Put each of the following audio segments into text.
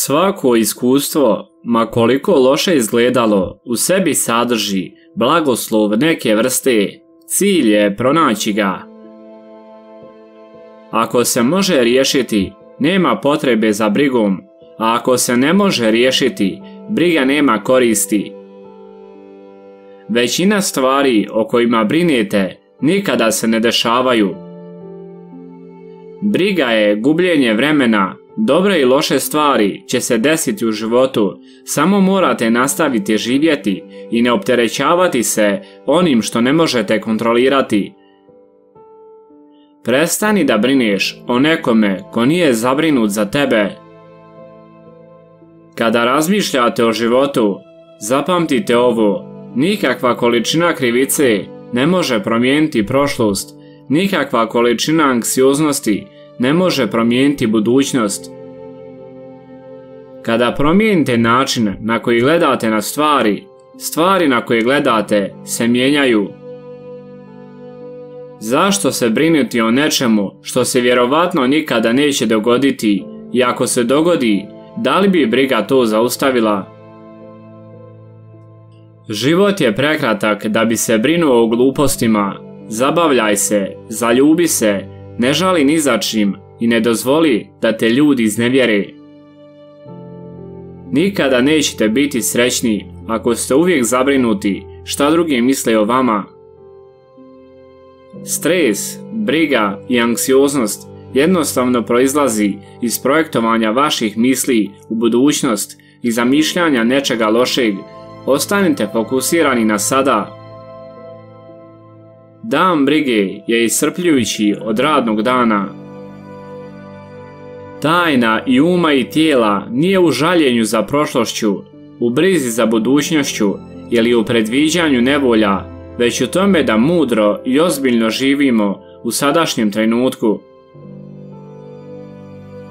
Svako iskustvo, ma koliko loše izgledalo, u sebi sadrži blagoslov neke vrste, cilj je pronaći ga. Ako se može riješiti, nema potrebe za brigom, a ako se ne može riješiti, briga nema koristi. Većina stvari o kojima brinete nikada se ne dešavaju. Briga je gubljenje vremena, dobre i loše stvari će se desiti u životu, samo morate nastaviti živjeti i ne opterećavati se onim što ne možete kontrolirati. Prestani da brineš o nekome ko nije zabrinut za tebe. Kada razmišljate o životu, zapamtite ovo, nikakva količina krivice ne može promijeniti prošlost, nikakva količina anksioznosti ne može promijeniti budućnost. Kada promijenite način na koji gledate na stvari, stvari na koje gledate se mijenjaju. Zašto se brinuti o nečemu što se vjerovatno nikada neće dogoditi i ako se dogodi, da li bi briga to zaustavila? Život je prekratak da bi se brinuo o glupostima. Zabavljaj se, zaljubi se, ne žali ni za čim i ne dozvoli da te ljudi iznevjere. Nikada nećete biti srećni ako ste uvijek zabrinuti šta drugi misle o vama. Stres, briga i anksioznost jednostavno proizlazi iz projektovanja vaših misli u budućnost i zamišljanja nečega lošeg. Ostanite fokusirani na sada. Dan brige je iscrpljujući od radnog dana. Tajna i uma i tijela nije u žaljenju za prošlošću, u brizi za budućnošću ili u predviđanju nevolja, već u tome da mudro i ozbiljno živimo u sadašnjem trenutku.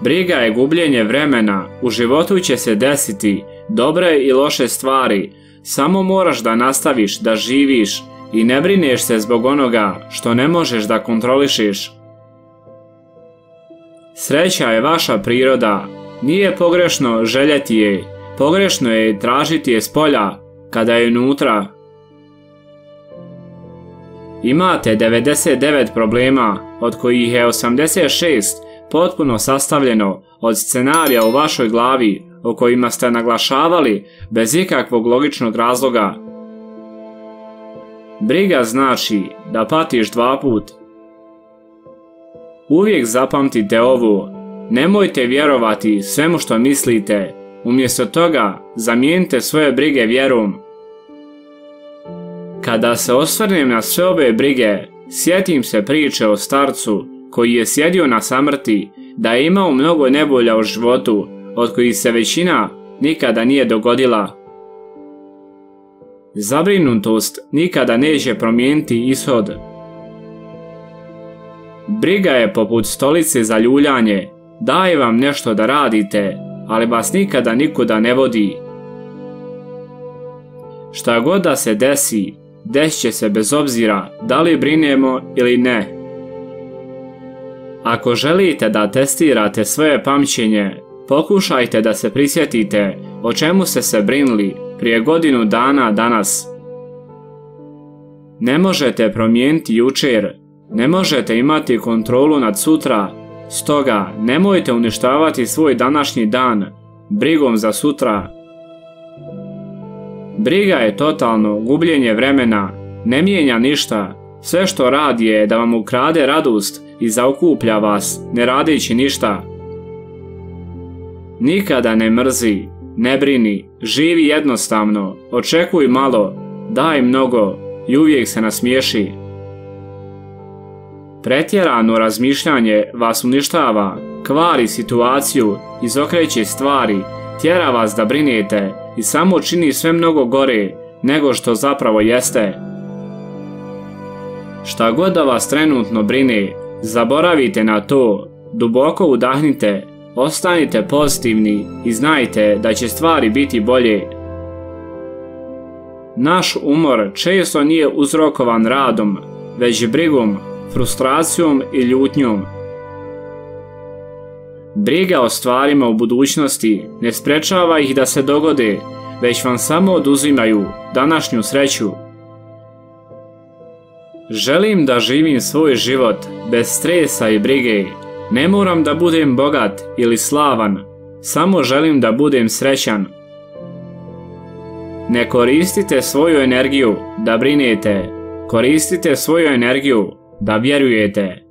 Briga je gubljenje vremena, u životu će se desiti dobre i loše stvari, samo moraš da nastaviš da živiš i ne brineš se zbog onoga što ne možeš da kontrolišiš. Sreća je vaša priroda, nije pogrešno željeti je, pogrešno je tražiti je s polja, kada je unutra. Imate 99 problema, od kojih je 86 potpuno sastavljeno od scenarija u vašoj glavi o kojima ste naglašavali bez ikakvog logičnog razloga. Briga znači da patiš dva put. Uvijek zapamtite ovo, nemojte vjerovati svemu što mislite, umjesto toga zamijenite svoje brige vjerom. Kada se osvrnem na sve ove brige, sjetim se priče o starcu koji je sjedio na samrti, da je imao mnogo nebolja u životu, od kojih se većina nikada nije dogodila. Zabrinutost nikada neće promijeniti ishod. Briga je poput stolice za ljuljanje, daje vam nešto da radite, ali vas nikada nikuda ne vodi. Šta god da se desi, desit će se bez obzira da li brinemo ili ne. Ako želite da testirate svoje pamćenje, pokušajte da se prisjetite o čemu ste se brinuli prije godinu dana danas. Ne možete promijeniti jučer, ne možete imati kontrolu nad sutra, stoga nemojte uništavati svoj današnji dan brigom za sutra. Briga je totalno gubljenje vremena, ne mijenja ništa, sve što radi je da vam ukrade radost i zaokuplja vas, ne radići ništa. Nikada ne mrzi, ne brini, živi jednostavno, očekuj malo, daj mnogo i uvijek se nasmiješi. Pretjerano razmišljanje vas uništava, kvari situaciju, izokreće stvari, tjera vas da brinete i samo čini sve mnogo gore nego što zapravo jeste. Šta god da vas trenutno brine, zaboravite na to, duboko udahnite, ostanite pozitivni i znajte da će stvari biti bolje. Naš umor često nije uzrokovan radom, već brigom, frustracijom i ljutnjom. Briga o stvarima u budućnosti ne sprečava ih da se dogode, već vam samo oduzimaju današnju sreću. Želim da živim svoj život bez stresa i brige. Ne moram da budem bogat ili slavan, samo želim da budem srećan. Ne koristite svoju energiju da brinete, koristite svoju energiju da vjerujete.